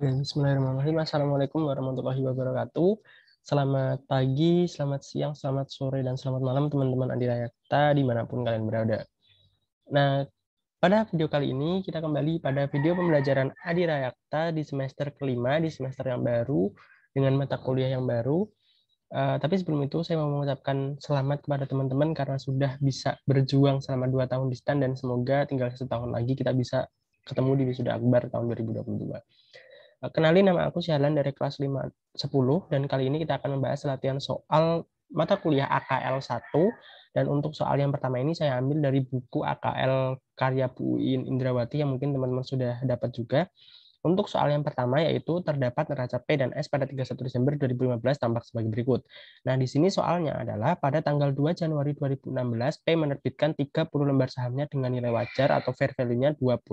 Bismillahirrahmanirrahim. Assalamualaikum warahmatullahi wabarakatuh. Selamat pagi, selamat siang, selamat sore, dan selamat malam teman-teman Adirakta di mana pun kalian berada. Nah, pada video kali ini kita kembali pada video pembelajaran Adirayakta di semester kelima, di semester yang baru, dengan mata kuliah yang baru. Uh, tapi sebelum itu saya mau mengucapkan selamat kepada teman-teman karena sudah bisa berjuang selama dua tahun di stand dan semoga tinggal satu tahun lagi kita bisa ketemu di Wisuda Akbar tahun 2022. Eh, kenalin nama aku Syahlan dari kelas 5 10 dan kali ini kita akan membahas latihan soal mata kuliah AKL 1 dan untuk soal yang pertama ini saya ambil dari buku AKL karya Bu Uin Indrawati yang mungkin teman-teman sudah dapat juga. Untuk soal yang pertama yaitu terdapat neraca P dan S pada 31 Desember 2015 tampak sebagai berikut. Nah, di sini soalnya adalah pada tanggal 2 Januari 2016 P menerbitkan 30 lembar sahamnya dengan nilai wajar atau fair value-nya 20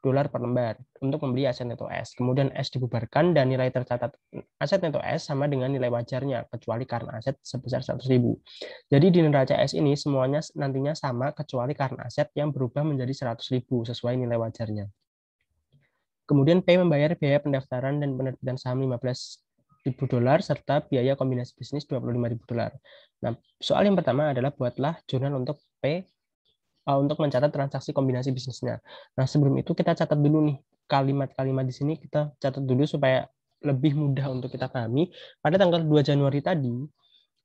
dolar per lembar untuk membeli aset neto S. Kemudian S dibubarkan dan nilai tercatat aset neto S sama dengan nilai wajarnya, kecuali karena aset sebesar 100.000. Jadi di neraca S ini semuanya nantinya sama kecuali karena aset yang berubah menjadi 100.000 sesuai nilai wajarnya. Kemudian P membayar biaya pendaftaran dan penerbitan saham 15.000 dolar serta biaya kombinasi bisnis 25.000 dolar. Nah, soal yang pertama adalah buatlah jurnal untuk P uh, untuk mencatat transaksi kombinasi bisnisnya. Nah, sebelum itu kita catat dulu nih kalimat-kalimat di sini kita catat dulu supaya lebih mudah untuk kita pahami. Pada tanggal 2 Januari tadi,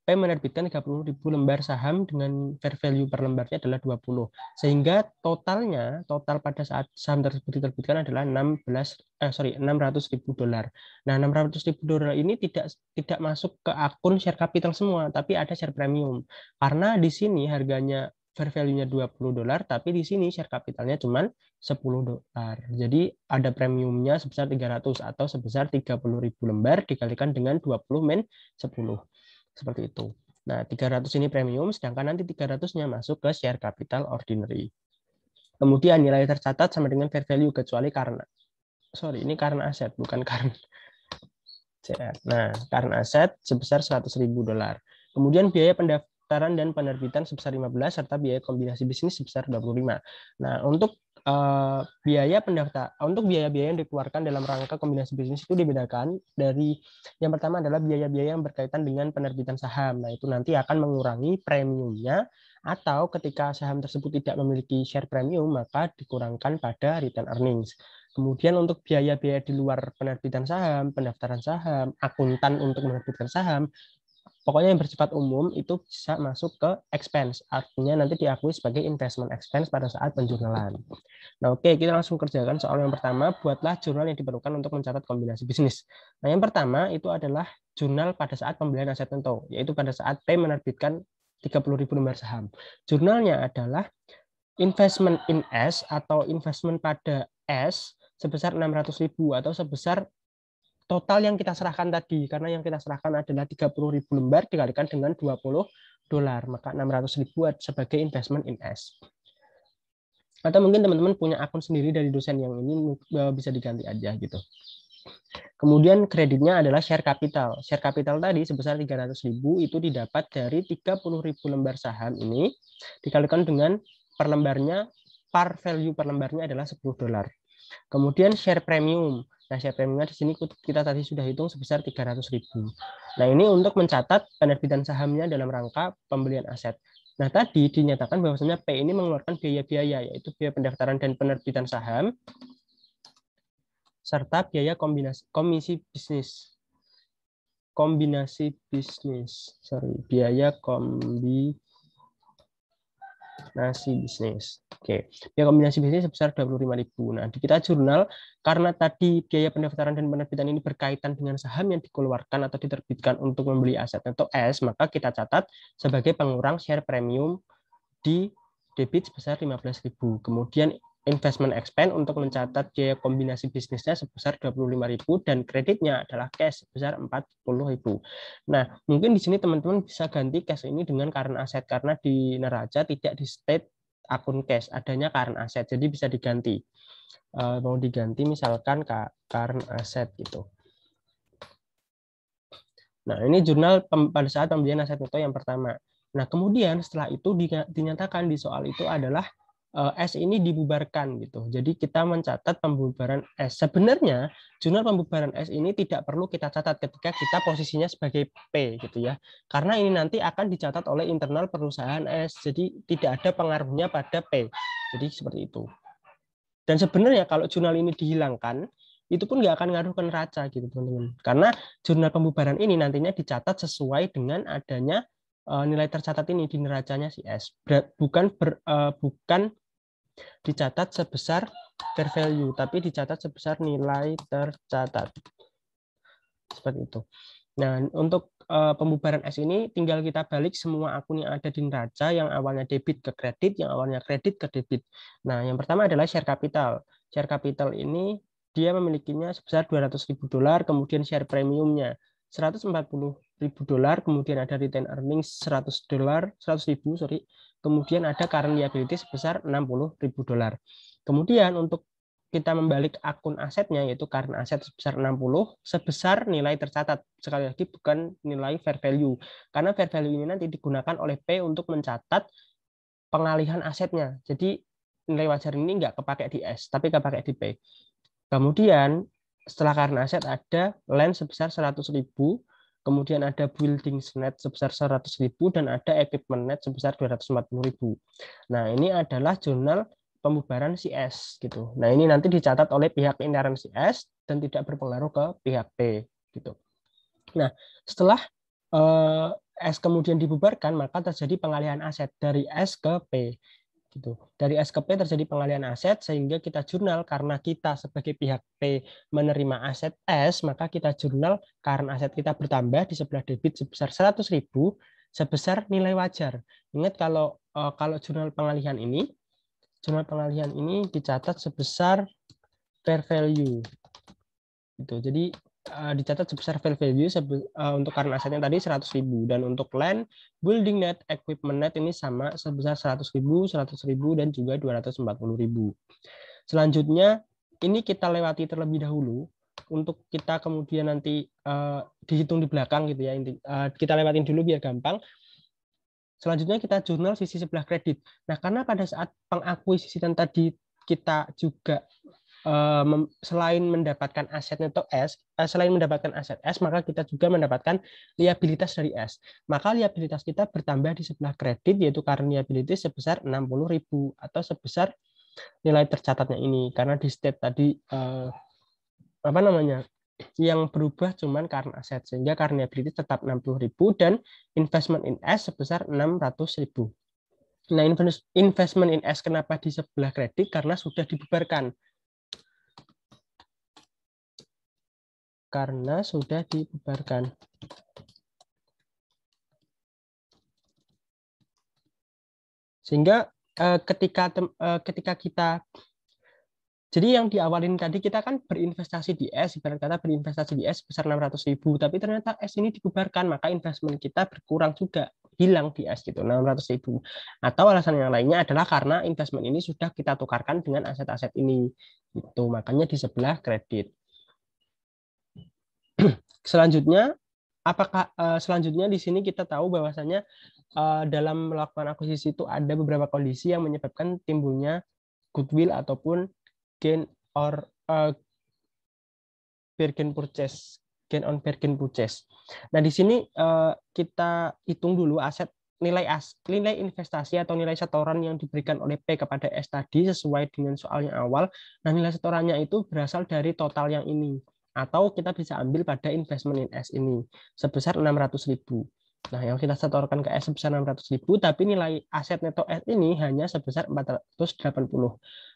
P menerbitkan 30.000 lembar saham dengan fair value per lembarnya adalah 20. Sehingga totalnya, total pada saat saham tersebut diterbitkan adalah 16 eh sorry 600.000 dolar. Nah, 600.000 dolar ini tidak tidak masuk ke akun share capital semua, tapi ada share premium. Karena di sini harganya fair value-nya 20 dolar, tapi di sini share capitalnya cuma 10 dolar. Jadi ada premiumnya sebesar 300 atau sebesar 30.000 lembar dikalikan dengan 20 min 10. Seperti itu. Nah, 300 ini premium, sedangkan nanti 300-nya masuk ke share capital ordinary. Kemudian nilai tercatat sama dengan fair value kecuali karena sorry, ini karena aset, bukan karena Nah, karena aset sebesar 100.000 dolar. Kemudian biaya pendaftaran pendaftaran dan penerbitan sebesar 15 serta biaya kombinasi bisnis sebesar 25. Nah, untuk uh, biaya pendaftar untuk biaya-biaya yang dikeluarkan dalam rangka kombinasi bisnis itu dibedakan dari yang pertama adalah biaya-biaya yang berkaitan dengan penerbitan saham. Nah, itu nanti akan mengurangi premiumnya atau ketika saham tersebut tidak memiliki share premium maka dikurangkan pada return earnings. Kemudian untuk biaya-biaya di luar penerbitan saham, pendaftaran saham, akuntan untuk menerbitkan saham, pokoknya yang bersifat umum itu bisa masuk ke expense. Artinya nanti diakui sebagai investment expense pada saat penjurnalan. Nah, oke, kita langsung kerjakan soal yang pertama. Buatlah jurnal yang diperlukan untuk mencatat kombinasi bisnis. Nah, yang pertama itu adalah jurnal pada saat pembelian aset tentu, yaitu pada saat P menerbitkan 30.000 lembar saham. Jurnalnya adalah investment in S atau investment pada S sebesar 600.000 atau sebesar total yang kita serahkan tadi karena yang kita serahkan adalah 30.000 lembar dikalikan dengan 20 dolar maka 600.000 sebagai investment in S. Atau mungkin teman-teman punya akun sendiri dari dosen yang ini e, bisa diganti aja gitu. Kemudian kreditnya adalah share capital. Share capital tadi sebesar 300.000 itu didapat dari 30.000 lembar saham ini dikalikan dengan per lembarnya par value per lembarnya adalah 10 dolar kemudian share premium Nah, share premiumnya di sini kita tadi sudah hitung sebesar 300.000. Nah, ini untuk mencatat penerbitan sahamnya dalam rangka pembelian aset. Nah, tadi dinyatakan bahwasanya P ini mengeluarkan biaya-biaya, yaitu biaya pendaftaran dan penerbitan saham, serta biaya kombinasi komisi bisnis. Kombinasi bisnis, sorry, biaya kombi kombinasi bisnis. Oke, biaya kombinasi bisnis sebesar 25.000. Nah, di kita jurnal karena tadi biaya pendaftaran dan penerbitan ini berkaitan dengan saham yang dikeluarkan atau diterbitkan untuk membeli aset atau S, maka kita catat sebagai pengurang share premium di debit sebesar 15.000. Kemudian investment expense untuk mencatat biaya kombinasi bisnisnya sebesar 25.000 dan kreditnya adalah cash sebesar 40.000. Nah, mungkin di sini teman-teman bisa ganti cash ini dengan karena aset karena di neraca tidak di state akun cash, adanya karena aset. Jadi bisa diganti. Uh, mau diganti misalkan current aset gitu. Nah, ini jurnal pada saat pembelian aset itu yang pertama. Nah, kemudian setelah itu dinyatakan di soal itu adalah S ini dibubarkan gitu. Jadi kita mencatat pembubaran S. Sebenarnya jurnal pembubaran S ini tidak perlu kita catat ketika kita posisinya sebagai P gitu ya. Karena ini nanti akan dicatat oleh internal perusahaan S. Jadi tidak ada pengaruhnya pada P. Jadi seperti itu. Dan sebenarnya kalau jurnal ini dihilangkan, itu pun nggak akan ngaruh ke neraca gitu teman-teman. Karena jurnal pembubaran ini nantinya dicatat sesuai dengan adanya uh, nilai tercatat ini di neracanya si S. Bukan ber, uh, bukan dicatat sebesar fair value, tapi dicatat sebesar nilai tercatat. Seperti itu. Nah, untuk uh, pembubaran S ini tinggal kita balik semua akun yang ada di neraca yang awalnya debit ke kredit, yang awalnya kredit ke debit. Nah, yang pertama adalah share capital. Share capital ini dia memilikinya sebesar 200 ribu dolar, kemudian share premiumnya 140 ribu dolar, kemudian ada retain earnings 100 dolar, 100 ribu, sorry, kemudian ada current liability sebesar 60 ribu dolar. Kemudian untuk kita membalik akun asetnya yaitu current aset sebesar 60 sebesar nilai tercatat. Sekali lagi bukan nilai fair value. Karena fair value ini nanti digunakan oleh P untuk mencatat pengalihan asetnya. Jadi nilai wajar ini nggak kepakai di S tapi kepakai di P. Kemudian setelah karena aset ada land sebesar 100.000, kemudian ada building net sebesar 100.000 dan ada equipment net sebesar 240.000. Nah, ini adalah jurnal pembubaran CS gitu. Nah, ini nanti dicatat oleh pihak intern CS dan tidak berpengaruh ke pihak P gitu. Nah, setelah eh, S kemudian dibubarkan, maka terjadi pengalihan aset dari S ke P gitu. Dari S ke P terjadi pengalihan aset sehingga kita jurnal karena kita sebagai pihak P menerima aset S, maka kita jurnal karena aset kita bertambah di sebelah debit sebesar 100.000 sebesar nilai wajar. Ingat kalau eh, kalau jurnal pengalihan ini jurnal pengalihan ini dicatat sebesar fair value. Gitu. Jadi uh, dicatat sebesar fair value sebe, uh, untuk karena asetnya tadi 100.000 dan untuk land, building net, equipment net ini sama sebesar 100.000, 100.000 dan juga 240.000. Selanjutnya ini kita lewati terlebih dahulu untuk kita kemudian nanti uh, dihitung di belakang gitu ya. Uh, kita lewatin dulu biar gampang. Selanjutnya kita jurnal sisi sebelah kredit. Nah, karena pada saat pengakuisisian tadi kita juga selain mendapatkan aset neto S, eh, selain mendapatkan aset S, maka kita juga mendapatkan liabilitas dari S. Maka liabilitas kita bertambah di sebelah kredit, yaitu current liability sebesar 60.000 atau sebesar nilai tercatatnya ini. Karena di state tadi eh, apa namanya yang berubah cuman karena aset sehingga current liability tetap 60.000 dan investment in S sebesar 600.000. Nah, investment in S kenapa di sebelah kredit? Karena sudah dibubarkan. Karena sudah dibubarkan. Sehingga eh, ketika eh, ketika kita jadi yang diawalin tadi kita kan berinvestasi di S, ibarat kata berinvestasi di S besar 600 ribu, tapi ternyata S ini dibubarkan, maka investment kita berkurang juga, hilang di S gitu, 600 ribu. Atau alasan yang lainnya adalah karena investment ini sudah kita tukarkan dengan aset-aset ini, itu makanya di sebelah kredit. Selanjutnya, apakah uh, selanjutnya di sini kita tahu bahwasanya uh, dalam melakukan akuisisi itu ada beberapa kondisi yang menyebabkan timbulnya goodwill ataupun gain or uh, bargain purchase, gain on bargain purchase. Nah, di sini uh, kita hitung dulu aset nilai as, nilai investasi atau nilai setoran yang diberikan oleh P kepada S tadi sesuai dengan soalnya awal. Nah, nilai setorannya itu berasal dari total yang ini atau kita bisa ambil pada investment in S ini sebesar 600.000. Nah, yang kita setorkan ke S sebesar 600.000, tapi nilai aset neto S ini hanya sebesar 480.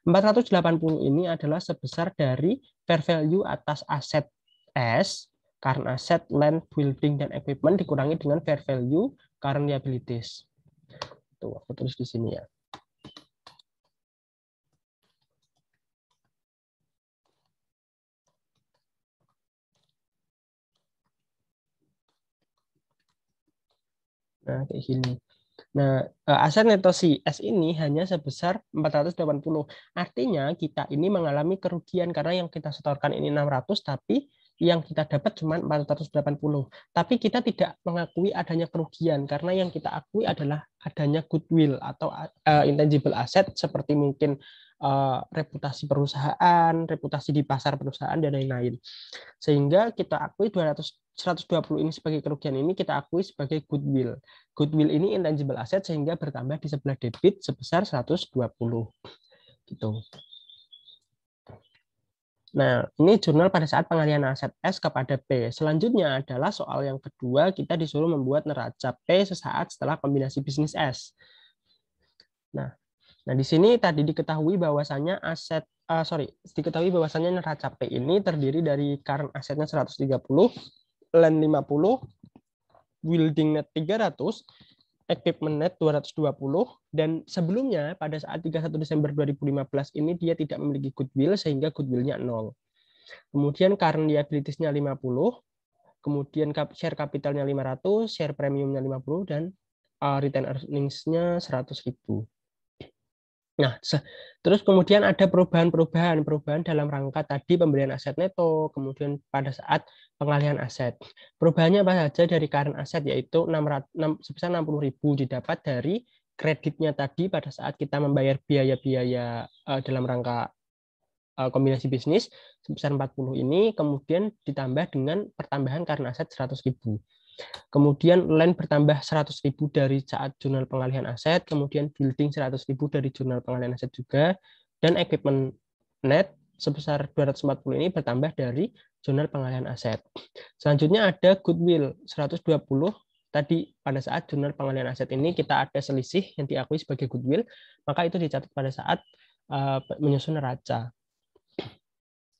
480 ini adalah sebesar dari fair value atas aset S, karena aset, land, building, dan equipment dikurangi dengan fair value current liabilities. Tuh, aku tulis di sini ya. Nah, kayak gini. Nah, eh, aset neto si S ini hanya sebesar 480. Artinya kita ini mengalami kerugian karena yang kita setorkan ini 600 tapi yang kita dapat cuma 480. Tapi kita tidak mengakui adanya kerugian karena yang kita akui adalah adanya goodwill atau uh, intangible asset seperti mungkin uh, reputasi perusahaan, reputasi di pasar perusahaan dan lain-lain. Sehingga kita akui 200 120 ini sebagai kerugian ini kita akui sebagai goodwill. Goodwill ini intangible asset sehingga bertambah di sebelah debit sebesar 120. Gitu. Nah, ini jurnal pada saat pengalihan aset S kepada P. Selanjutnya adalah soal yang kedua, kita disuruh membuat neraca P sesaat setelah kombinasi bisnis S. Nah, nah di sini tadi diketahui bahwasannya aset, uh, sorry, diketahui bahwasannya neraca P ini terdiri dari current asetnya 130, land 50, building net 300, equipment net 220 dan sebelumnya pada saat 31 Desember 2015 ini dia tidak memiliki goodwill sehingga goodwillnya nol. Kemudian current liabilities-nya 50, kemudian share capitalnya 500, share premiumnya 50 dan uh, return earnings-nya 100.000. Nah, terus kemudian ada perubahan-perubahan, perubahan dalam rangka tadi pembelian aset neto, kemudian pada saat pengalihan aset. Perubahannya apa saja dari current aset yaitu 600, 6, sebesar 60.000 didapat dari kreditnya tadi pada saat kita membayar biaya-biaya uh, dalam rangka uh, kombinasi bisnis sebesar 40 ini kemudian ditambah dengan pertambahan current aset 100.000. Kemudian land bertambah 100.000 dari saat jurnal pengalihan aset, kemudian building 100.000 dari jurnal pengalihan aset juga, dan equipment net sebesar 240 ini bertambah dari jurnal pengalihan aset. Selanjutnya ada goodwill 120 tadi pada saat jurnal pengalihan aset ini kita ada selisih yang diakui sebagai goodwill, maka itu dicatat pada saat uh, menyusun neraca.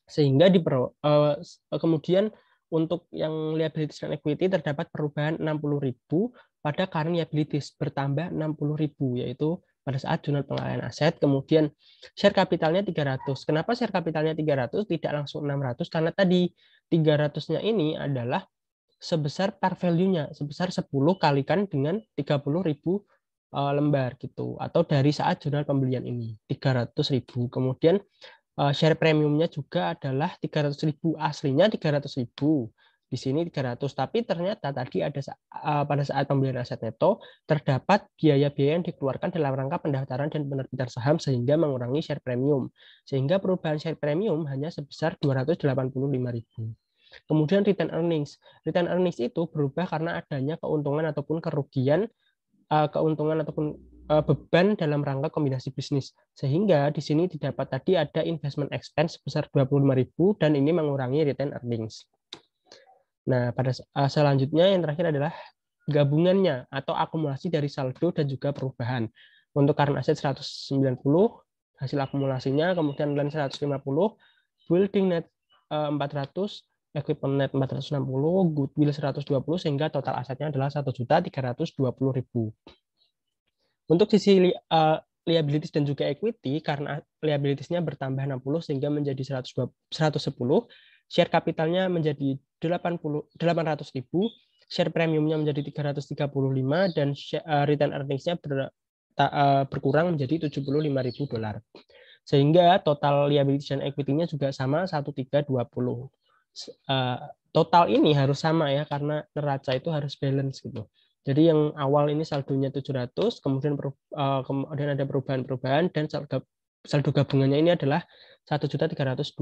Sehingga di uh, kemudian untuk yang liabilities dan equity terdapat perubahan 60.000 pada current liabilities bertambah 60.000 yaitu pada saat jurnal pengalihan aset kemudian share kapitalnya 300. Kenapa share kapitalnya 300 tidak langsung 600 karena tadi 300-nya ini adalah sebesar par value-nya sebesar 10 kalikan dengan 30.000 eh, lembar gitu atau dari saat jurnal pembelian ini 300.000. Kemudian share premiumnya juga adalah 300.000 aslinya 300.000 di sini 300 tapi ternyata tadi ada uh, pada saat pembelian aset neto terdapat biaya-biaya yang dikeluarkan dalam rangka pendaftaran dan penerbitan saham sehingga mengurangi share premium. Sehingga perubahan share premium hanya sebesar 285.000 kemudian return earnings. Return earnings itu berubah karena adanya keuntungan ataupun kerugian uh, keuntungan ataupun Eh, beban dalam rangka kombinasi bisnis. Sehingga di sini didapat tadi ada investment expense sebesar 25.000 dan ini mengurangi return earnings. Nah, pada uh, selanjutnya yang terakhir adalah gabungannya atau akumulasi dari saldo dan juga perubahan. Untuk current asset 190, hasil akumulasinya, kemudian land 150, building net uh, eh, 400, equipment net 460, goodwill 120 sehingga total asetnya adalah 1.320.000. Untuk sisi uh, liabilities dan juga equity, karena liabilitiesnya bertambah 60 sehingga menjadi 110, share kapitalnya menjadi 80 800 ribu, share premiumnya menjadi 335 dan share, uh, return earnings-nya ber, uh, berkurang menjadi 75 ribu dolar. Sehingga total liabilities dan equity-nya juga sama 1320. Uh, total ini harus sama ya karena neraca itu harus balance gitu. Jadi yang awal ini saldonya 700, kemudian uh, kemudian ada perubahan-perubahan dan saldo, saldo gabungannya ini adalah 1.320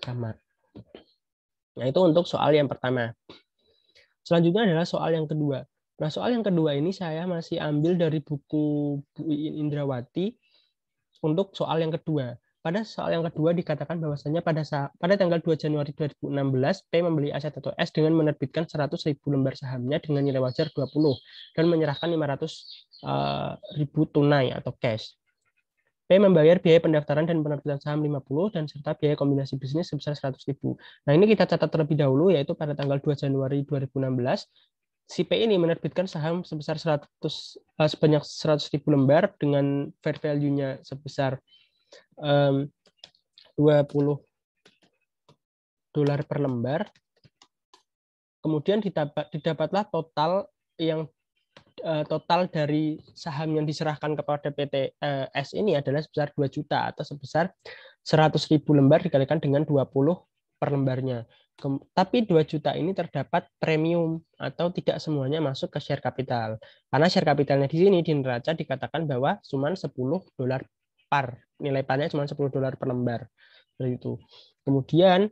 sama. Nah, itu untuk soal yang pertama. Selanjutnya adalah soal yang kedua. Nah, soal yang kedua ini saya masih ambil dari buku Bu Indrawati untuk soal yang kedua. Pada soal yang kedua dikatakan bahwasanya pada saat, pada tanggal 2 Januari 2016 P membeli aset atau S dengan menerbitkan 100.000 lembar sahamnya dengan nilai wajar 20 dan menyerahkan 500.000 uh, ribu tunai atau cash. P membayar biaya pendaftaran dan penerbitan saham 50 dan serta biaya kombinasi bisnis sebesar 100.000. Nah, ini kita catat terlebih dahulu yaitu pada tanggal 2 Januari 2016 si P ini menerbitkan saham sebesar 100 uh, sebanyak 100.000 lembar dengan fair value-nya sebesar um, 20 dolar per lembar. Kemudian didapat, didapatlah total yang uh, total dari saham yang diserahkan kepada PT eh, S ini adalah sebesar 2 juta atau sebesar 100 ribu lembar dikalikan dengan 20 per lembarnya. tapi 2 juta ini terdapat premium atau tidak semuanya masuk ke share capital. Karena share capitalnya di sini di neraca dikatakan bahwa cuma 10 dolar par. Nilai parnya cuma 10 dolar per lembar. Seperti itu. Kemudian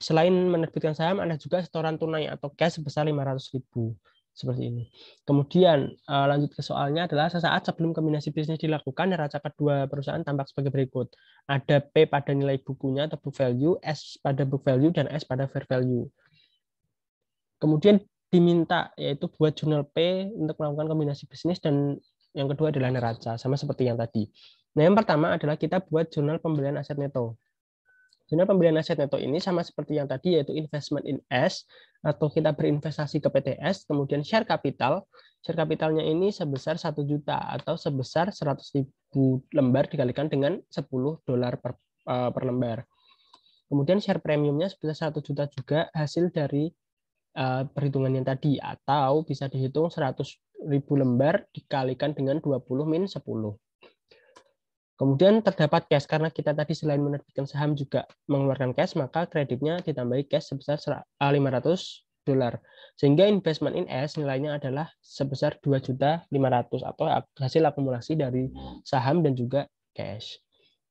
selain menerbitkan saham ada juga setoran tunai atau cash sebesar 500 ribu seperti ini. Kemudian uh, lanjut ke soalnya adalah sesaat sebelum kombinasi bisnis dilakukan neraca kedua perusahaan tampak sebagai berikut. Ada P pada nilai bukunya atau book value, S pada book value dan S pada fair value. Kemudian diminta yaitu buat jurnal P untuk melakukan kombinasi bisnis dan yang kedua adalah neraca sama seperti yang tadi. Nah, yang pertama adalah kita buat jurnal pembelian aset neto. Sebenarnya pembelian aset neto ini sama seperti yang tadi yaitu investment in S atau kita berinvestasi ke PTS, kemudian share capital. Share capitalnya ini sebesar 1 juta atau sebesar 100 ribu lembar dikalikan dengan 10 dolar per, uh, per lembar. Kemudian share premiumnya sebesar 1 juta juga hasil dari uh, perhitungan yang tadi atau bisa dihitung 100 ribu lembar dikalikan dengan 20 min 10. Kemudian terdapat cash karena kita tadi selain menerbitkan saham juga mengeluarkan cash, maka kreditnya ditambahi cash sebesar 500 dolar. Sehingga investment in S nilainya adalah sebesar 2.500 atau hasil akumulasi dari saham dan juga cash.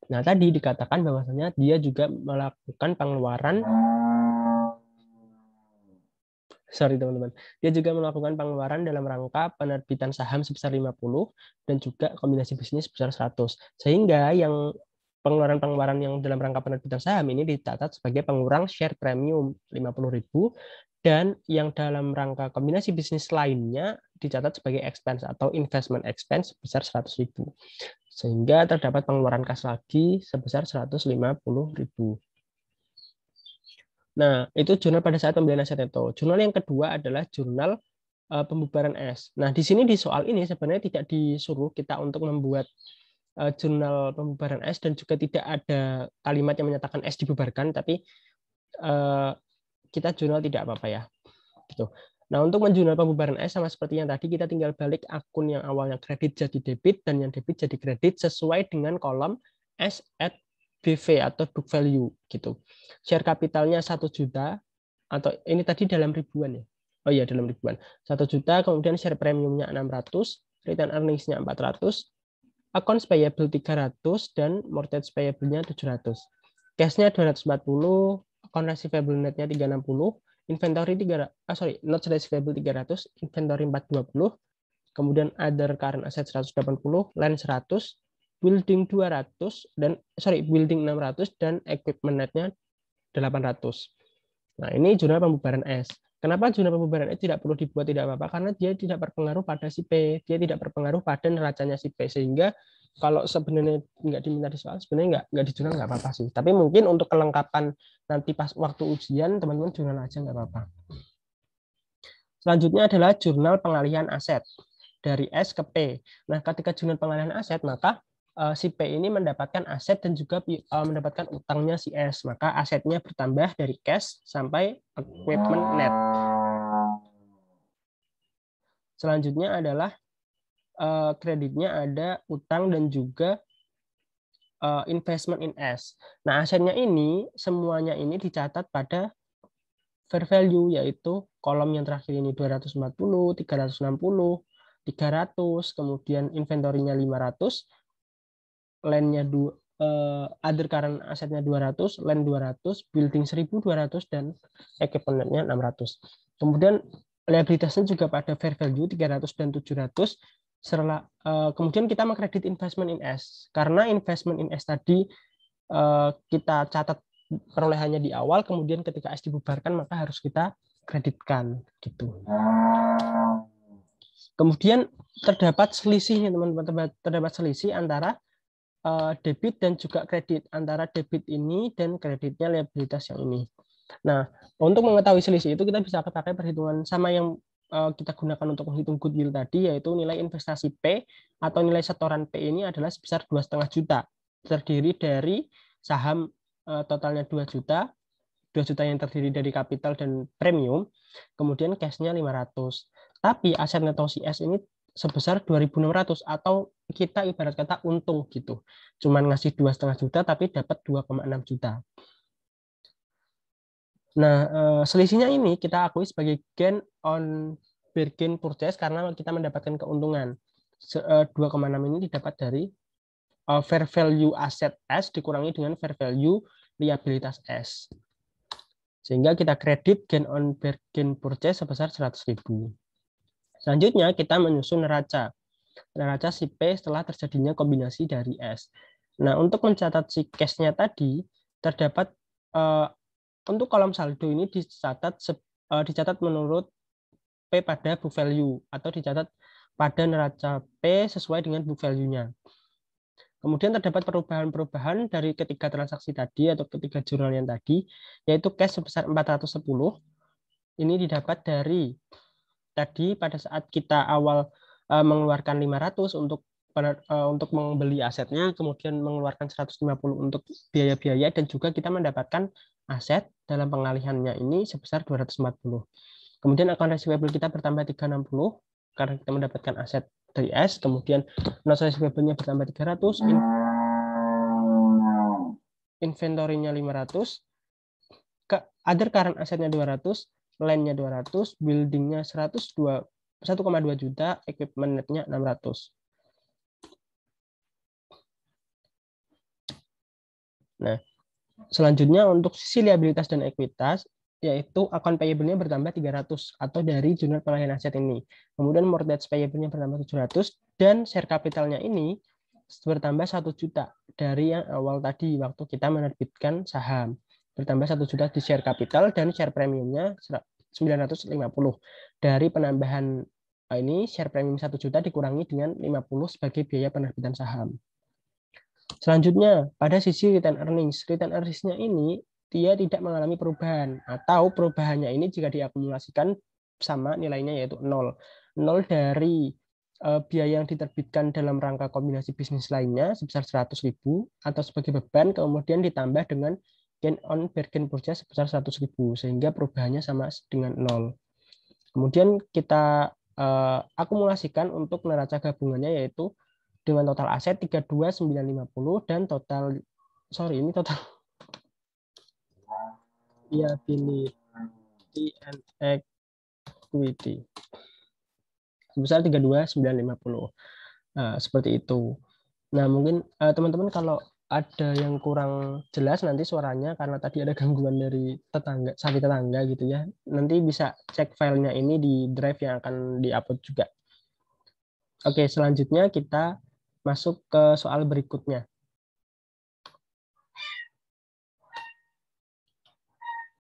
Nah, tadi dikatakan bahwasanya dia juga melakukan pengeluaran sorry teman-teman. Dia juga melakukan pengeluaran dalam rangka penerbitan saham sebesar 50 dan juga kombinasi bisnis sebesar 100. Sehingga yang pengeluaran-pengeluaran yang dalam rangka penerbitan saham ini dicatat sebagai pengurang share premium 50.000 dan yang dalam rangka kombinasi bisnis lainnya dicatat sebagai expense atau investment expense sebesar 100.000. Sehingga terdapat pengeluaran kas lagi sebesar 150.000. Nah, itu jurnal pada saat pembelian aset neto. Jurnal yang kedua adalah jurnal uh, pembubaran S. Nah, di sini di soal ini sebenarnya tidak disuruh kita untuk membuat uh, jurnal pembubaran S dan juga tidak ada kalimat yang menyatakan S dibubarkan, tapi uh, kita jurnal tidak apa-apa ya. Gitu. Nah, untuk menjurnal pembubaran S sama seperti yang tadi, kita tinggal balik akun yang awalnya kredit jadi debit dan yang debit jadi kredit sesuai dengan kolom S at BV atau book value gitu. Share kapitalnya satu juta atau ini tadi dalam ribuan ya. Oh iya dalam ribuan. Satu juta kemudian share premiumnya 600, return earningsnya 400, accounts payable 300 dan mortgage payable-nya 700. Cash-nya 240, account receivable net-nya 360, inventory 3 ah sorry, notes receivable 300, inventory 420, kemudian other current asset 180, land 100, building 200 dan sorry building 600 dan equipment netnya 800. Nah, ini jurnal pembubaran S. Kenapa jurnal pembubaran S tidak perlu dibuat tidak apa-apa? Karena dia tidak berpengaruh pada si P, dia tidak berpengaruh pada neracanya si P sehingga kalau sebenarnya nggak diminta di soal sebenarnya nggak nggak di jurnal nggak apa-apa sih. Tapi mungkin untuk kelengkapan nanti pas waktu ujian teman-teman jurnal aja nggak apa-apa. Selanjutnya adalah jurnal pengalihan aset dari S ke P. Nah, ketika jurnal pengalihan aset maka Eh, si P ini mendapatkan aset dan juga eh, mendapatkan utangnya si S. Maka asetnya bertambah dari cash sampai equipment net. Selanjutnya adalah eh, kreditnya ada utang dan juga investment in S. Nah, asetnya ini semuanya ini dicatat pada fair value yaitu kolom yang terakhir ini 240, 360, 300, kemudian inventorinya 500, land-nya uh, other current asetnya 200, land 200, building 1200 dan equipment-nya 600. Kemudian liabilitasnya juga pada fair value 300 dan 700 serla, uh, kemudian kita mengkredit investment in S karena investment in S tadi uh, kita catat perolehannya di awal kemudian ketika S dibubarkan maka harus kita kreditkan gitu. Kemudian terdapat selisih teman-teman terdapat selisih antara Eh, debit dan juga kredit antara debit ini dan kreditnya liabilitas yang ini. Nah, untuk mengetahui selisih itu kita bisa pakai perhitungan sama yang eh, kita gunakan untuk menghitung goodwill tadi yaitu nilai investasi P atau nilai setoran P ini adalah sebesar dua setengah juta terdiri dari saham eh, totalnya 2 juta 2 juta yang terdiri dari kapital dan premium kemudian cashnya 500 tapi aset neto CS ini sebesar 2.600 atau kita ibarat kata untung gitu. Cuman ngasih dua setengah juta tapi dapat 2,6 juta. Nah, uh, selisihnya ini kita akui sebagai gain on bargain purchase karena kita mendapatkan keuntungan. 2,6 ini didapat dari fair value aset S dikurangi dengan fair value liabilitas S. Sehingga kita kredit gain on bargain purchase sebesar 100.000. Selanjutnya kita menyusun neraca. Neraca si P setelah terjadinya kombinasi dari S. Nah, untuk mencatat si cash-nya tadi, terdapat uh, untuk kolom saldo ini dicatat uh, dicatat menurut P pada book value atau dicatat pada neraca P sesuai dengan book value-nya. Kemudian terdapat perubahan-perubahan dari ketiga transaksi tadi atau ketiga jurnal yang tadi, yaitu cash sebesar 410. Ini didapat dari tadi pada saat kita awal uh, mengeluarkan 500 untuk uh, untuk membeli asetnya, kemudian mengeluarkan 150 untuk biaya-biaya dan juga kita mendapatkan aset dalam pengalihannya ini sebesar 240. Kemudian akun receivable kita bertambah 360 karena kita mendapatkan aset dari S, kemudian notes receivable-nya bertambah 300, in inventory-nya 500, ke other current asset-nya 200, land-nya 200, building-nya 102 1,2 juta, equipment net-nya 600. Nah, selanjutnya untuk sisi liabilitas dan ekuitas, yaitu akun payable-nya bertambah 300 atau dari jurnal pengalihan aset ini. Kemudian mortgage payable-nya bertambah 700 dan share capital-nya ini bertambah 1 juta dari yang awal tadi waktu kita menerbitkan saham. Bertambah 1 juta di share capital dan share premiumnya 950. Dari penambahan eh, ini share premium 1 juta dikurangi dengan 50 sebagai biaya penerbitan saham. Selanjutnya, pada sisi return earnings. Return earnings-nya ini dia tidak mengalami perubahan atau perubahannya ini jika diakumulasikan sama nilainya yaitu nol. Nol dari uh, biaya yang diterbitkan dalam rangka kombinasi bisnis lainnya sebesar 100.000 atau sebagai beban kemudian ditambah dengan gain on bargain purchase sebesar 100.000 sehingga perubahannya sama dengan nol. Kemudian kita uh, akumulasikan untuk neraca gabungannya yaitu dengan total aset 32950 dan total sorry ini total liability and equity sebesar 32950. Nah, seperti itu. Nah, mungkin eh, teman-teman uh, kalau ada yang kurang jelas nanti suaranya karena tadi ada gangguan dari tetangga sapi tetangga gitu ya. Nanti bisa cek filenya ini di drive yang akan diupload juga. Oke, selanjutnya kita masuk ke soal berikutnya.